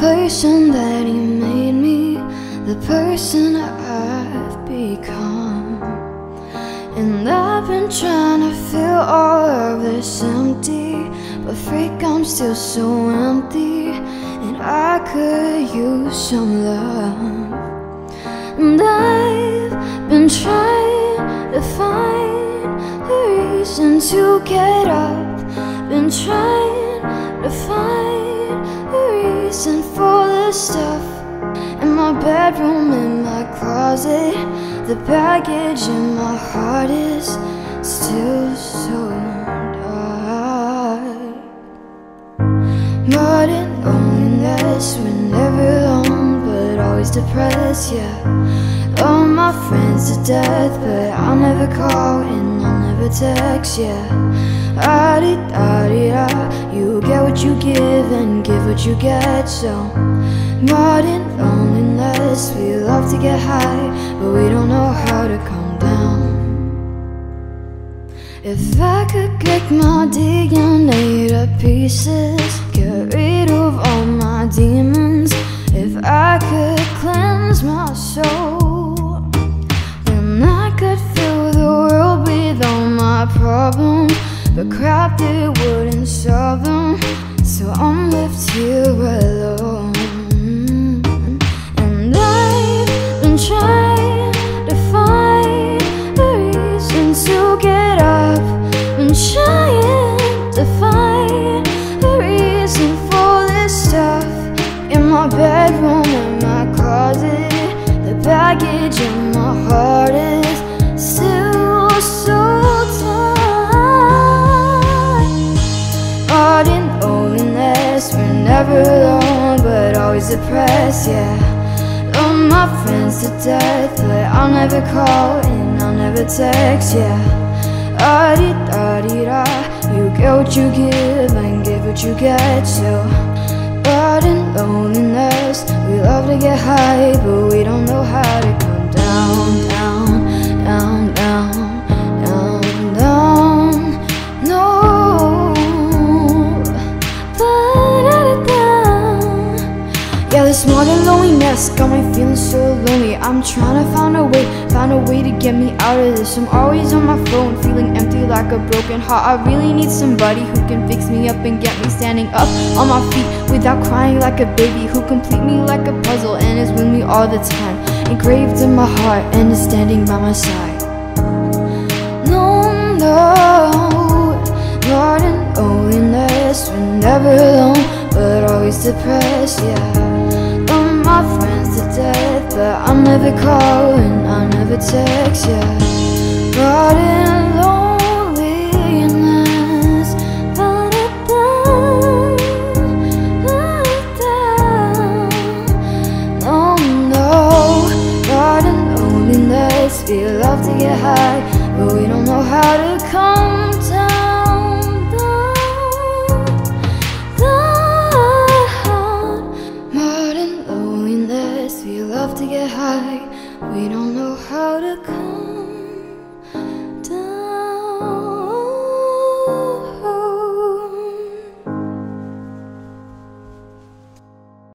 person that he made me, the person I've become. And I've been trying to fill all of this empty, but freak, I'm still so empty, and I could use some love. And I've been trying to find a reason to get up, been trying stuff. In my bedroom, in my closet, the baggage in my heart is still so dark. In loneliness, we're never alone, but always depressed, yeah. Love my friends to death, but I'll never call and I'll never text, yeah. Ah-di-da-di-da, you get what you give and give what you get, so. In loneliness, we love to get high, but we don't know how to calm down. If I could get my DNA to pieces, get rid of all my demons, if I could cleanse my soul, then I could fill the world with all my problems. But crap, they wouldn't solve them, so I'm left here alone. Never alone, but always depressed, yeah. Love my friends to death, but I'll never call and I'll never text, yeah. Ah da da, you get what you give and give what you get, so. Modern loneliness got me feeling so lonely. I'm trying to find a way, find a way to get me out of this. I'm always on my phone, feeling empty like a broken heart. I really need somebody who can fix me up and get me standing up on my feet without crying like a baby. Who complete me like a puzzle and is with me all the time, engraved in my heart and is standing by my side. No, no, Lord in loneliness, we're never alone, but always depressed, yeah. My friends to death, but I'll never call and I'll never text, yeah. But in loneliness, ba-da-da, ba-da-da. No, no, God in loneliness, we love to get high, get high, we don't know how to come